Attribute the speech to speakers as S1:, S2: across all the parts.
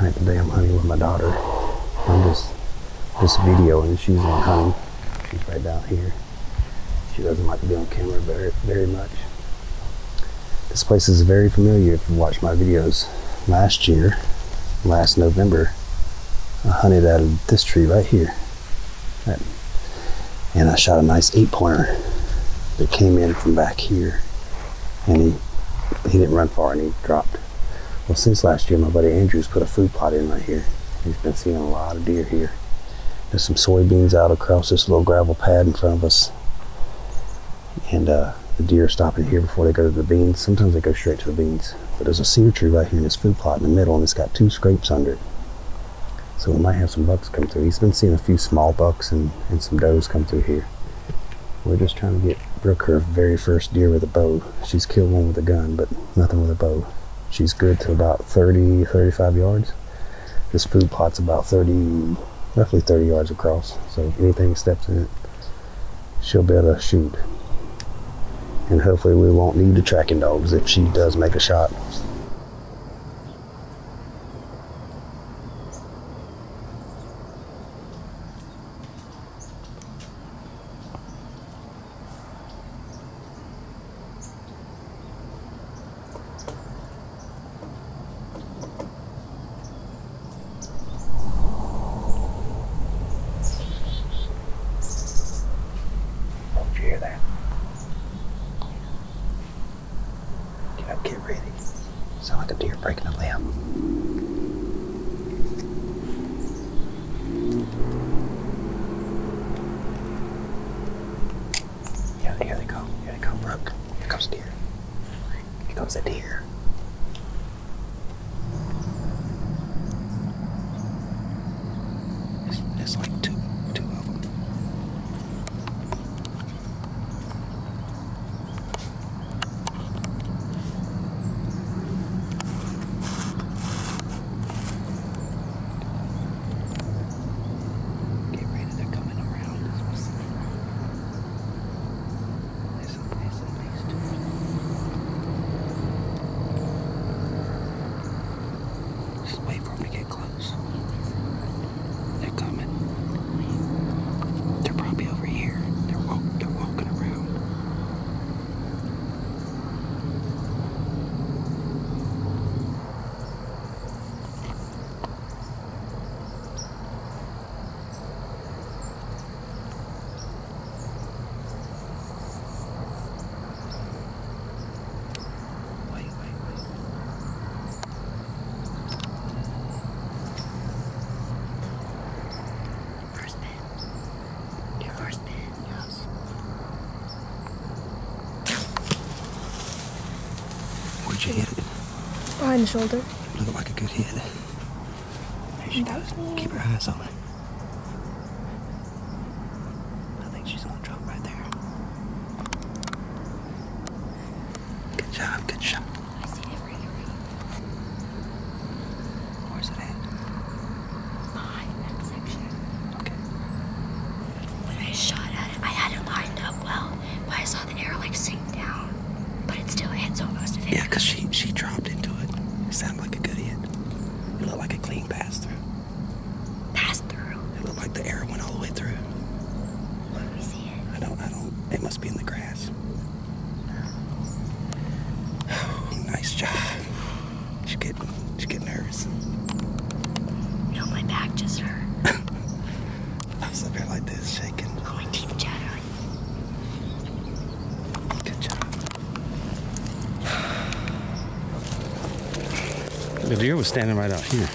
S1: Right today I'm hunting with my daughter. I'm just just videoing. She's on hunting. She's right down here. She doesn't like to be on camera very very much. This place is very familiar if you watch my videos. Last year, last November, I hunted out of this tree right here. That- and I shot a nice eight pointer that came in from back here. And he he didn't run far and he dropped. Well, since last year, my buddy Andrews put a food plot in right here. He's been seeing a lot of deer here. There's some soybeans out across this little gravel pad in front of us. And uh, the deer are stopping here before they go to the beans. Sometimes they go straight to the beans. But there's a cedar tree right here in this food plot in the middle, and it's got two scrapes under it. So we might have some bucks come through. He's been seeing a few small bucks and, and some does come through here. We're just trying to get Brooke her very first deer with a bow. She's killed one with a gun, but nothing with a bow. She's good to about 30, 35 yards. This food plot's about 30, roughly 30 yards across. So anything steps in it, she'll be able to shoot. And hopefully we won't need the tracking dogs if she does make a shot. Did you hear that? Ready. Sound like a deer breaking a limb. Yeah, here they come. Here they come, Brooke. Here comes a deer. Here comes a deer. It's, it's like two, two of them. Get ready, they're coming around. There's a, there's a beast. Just wait for them to get close. They're coming. They're probably over here. They're, walk, they're walking around. Wait, wait, wait.
S2: First pin. Your first pin.
S1: Yes. Where'd you hit it?
S2: Behind the shoulder.
S1: Looked like a good hit. There she goes. Keep your eyes on it. I think she's gonna drop right there. Good job, good shot.
S2: I see it right here.
S1: Where's it at?
S2: Behind that section.
S1: Okay.
S2: When I shot at it, I had it lined up well, but I saw the arrow like sink down. But it still hit, so it must have hit.
S1: Yeah, because she, she dropped into it. It sounded like a good hit. It looked like a clean pass through.
S2: Passed through.
S1: It looked like the arrow went all the way through.
S2: Let me see it.
S1: I don't, I don't, it must be in the grass. nice job. Did you get, did you get nervous?
S2: No, my back just hurt.
S1: I was up here like this, shaking.
S2: Oh, my teeth chattering.
S1: Good job. The deer was standing right out here.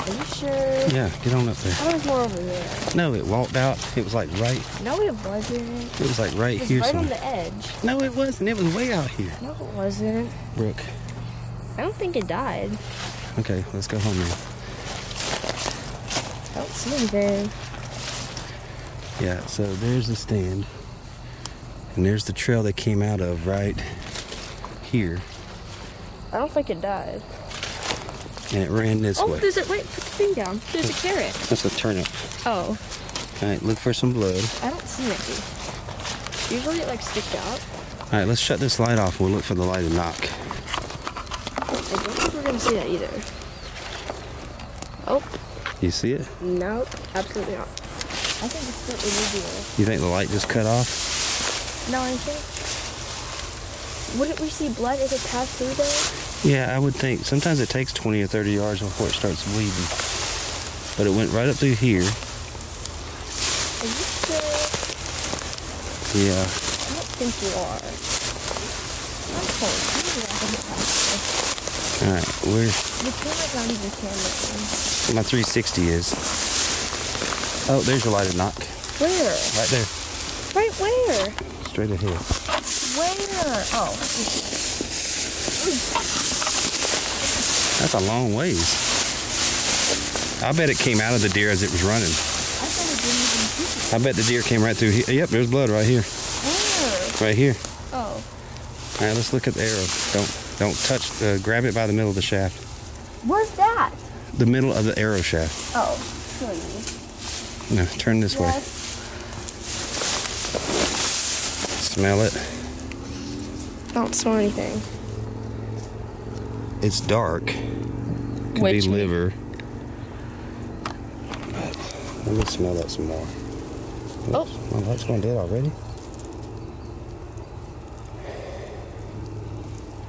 S2: Are you sure?
S1: Yeah, get on up there.
S2: I was more over there.
S1: No, it walked out. It was like right.
S2: No, it wasn't.
S1: It was like right
S2: It was
S1: here.
S2: right on the edge.
S1: No, it wasn't. It was way out here.
S2: No, it wasn't.
S1: Brooke.
S2: I don't think it died.
S1: Okay, let's go home now.
S2: I don't see anything.
S1: Yeah, so there's the stand. And there's the trail they came out of right here.
S2: I don't think it died.
S1: And it ran this
S2: Oh,
S1: way.
S2: there's a wait. Put the thing down. There's a carrot.
S1: That's a turnip.
S2: Oh,
S1: All right, look for some blood.
S2: I don't see anything. Usually it like sticks out.
S1: All right, let's shut this light off. We'll look for the lighted nock.
S2: I don't think we're gonna see that either. Oh.
S1: You see it?
S2: Nope. Absolutely not. I think it's still illegal.
S1: You think the light just cut off?
S2: No, I think. Wouldn't we see blood if it passed through there?
S1: Yeah, I would think. Sometimes it takes 20 or 30 yards before it starts bleeding. But it went right up through here.
S2: Are you sure?
S1: Yeah.
S2: I don't think you are.
S1: All right. Where
S2: The camera's not even camera.
S1: my 360 is. Oh, there's your lighted nock.
S2: Where?
S1: Right there.
S2: Right where?
S1: Straight ahead.
S2: Where? Oh.
S1: That's a long ways. I bet it came out of the deer as it was running.
S2: I thought it didn't even hit
S1: I bet the deer came right through here. Yep, there's blood right here.
S2: Where?
S1: Right here.
S2: Oh.
S1: All right, let's look at the arrow. Don't don't touch. Uh, grab it by the middle of the shaft.
S2: Where's that?
S1: The middle of the arrow shaft.
S2: Oh. Show.
S1: No, turn this way. Smell it.
S2: I don't smell anything.
S1: It's dark. Could
S2: Which
S1: be
S2: one?
S1: liver. But let me smell that some more.
S2: Oh.
S1: Oops, My light's going dead already.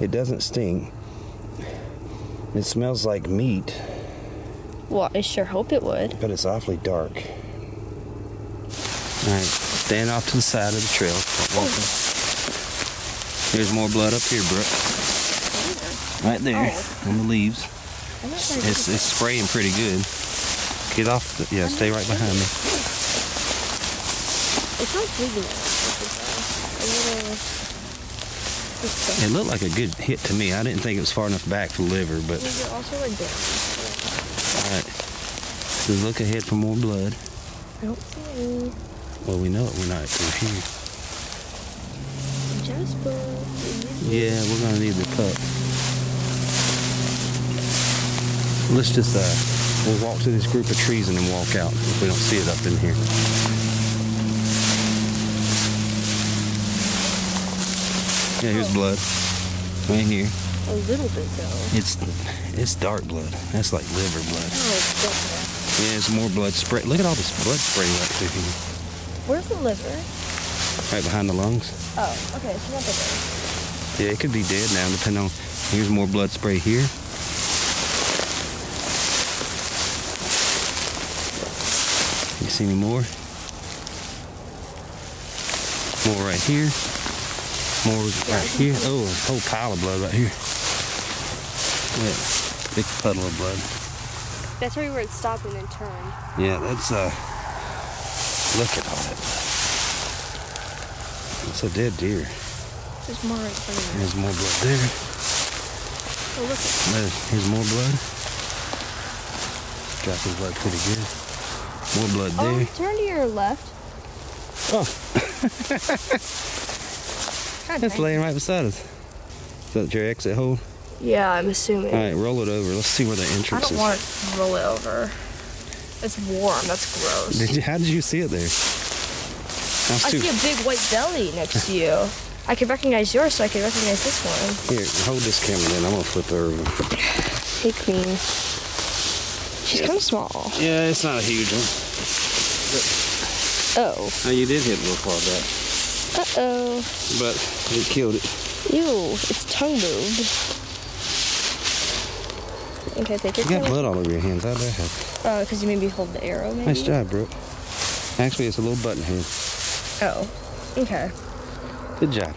S1: It doesn't sting. It smells like meat,
S2: Well, I sure hope it would.
S1: but it's awfully dark. Alright, stand off to the side of the trail. Don't walk in. There's more blood up here, Brooke. Right there, on the leaves.
S2: I'm not sure.
S1: It's, it's spraying pretty good. Get off. The, yeah, stay right behind me.
S2: It's not bleeding. It's a little.
S1: It looked like a good hit to me. I didn't think it was far enough back for liver, but
S2: Is it also like down?
S1: all right. Look ahead for more blood.
S2: I don't see any.
S1: Well, we know it. We're not through here.
S2: Jasper.
S1: Yeah, we're gonna need the cup. Let's just uh, we'll walk to this group of trees and then walk out if we don't see it up in here. Yeah, here's blood. Right here.
S2: A little bit though.
S1: It's it's dark blood. That's like liver blood.
S2: Oh, it's.
S1: Yeah, there's more blood spray. Look at all this blood spray right through here.
S2: Where's the liver?
S1: Right behind the lungs.
S2: Oh, okay. It's not the.
S1: Yeah, it could be dead now, depending on. Here's more blood spray here. You see any more? More right here. More right here. Oh, a whole pile of blood right here. Yeah, big puddle of blood.
S2: That's right where it stopped and then turned.
S1: Yeah, that's uh. Look at all that. It's a dead deer.
S2: There's more right in front of me.
S1: There's more blood there.
S2: Oh, look.
S1: There- Here's more blood. Dropping blood pretty good. More blood there.
S2: Oh,
S1: there.
S2: turn to your left.
S1: Oh,
S2: God
S1: it's laying right beside us. Is that your exit hole?
S2: Yeah, I'm assuming.
S1: All right, roll it over. Let's see where the entrance is.
S2: I don't
S1: is.
S2: want to roll it over. It's warm. That's gross.
S1: Did you, how did you see it there?
S2: I
S1: too-
S2: see a big white belly next to you. I can recognize yours, so I can recognize this one.
S1: Here, hold this camera then. I'm gonna flip her over.
S2: Take me. She's kind of small.
S1: Yeah, it's not a huge one.
S2: Oh.
S1: Oh, you did hit a little far back,
S2: Uh oh.
S1: but it killed it.
S2: Ew. Its tongue moved. Okay, take your
S1: You got blood all over your hands. How'd that happen?
S2: Uh, because you maybe hold the arrow, maybe?
S1: Nice job, Brooke. Actually, it's a little button here.
S2: Oh. Okay.
S1: Good job.